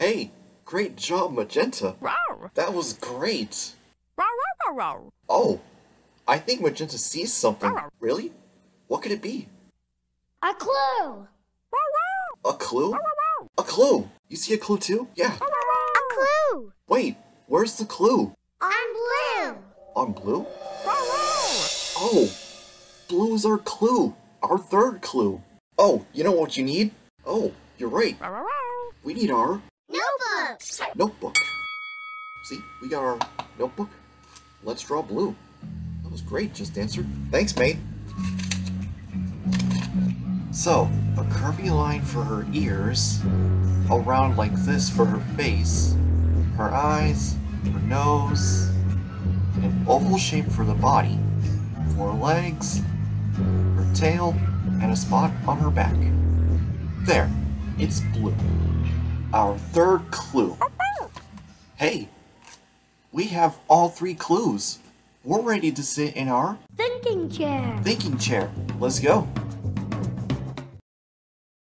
Hey, great job, Magenta. That was great. Oh, I think Magenta sees something. Really? What could it be? A clue! A clue? A clue! You see a clue too? Yeah. A clue! Wait, where's the clue? On blue! On blue? Oh, blue's our clue. Our third clue. Oh, you know what you need? Oh, you're right. We need our Notebooks! notebook. See, we got our notebook. Let's draw blue. That was great, Just Dancer. Thanks, mate. So, a curvy line for her ears, around like this for her face, her eyes, her nose, an oval shape for the body, four legs, her tail, and a spot on her back. There, it's blue. Our third clue. Hey, we have all three clues. We're ready to sit in our Thinking chair! thinking chair. Let's go.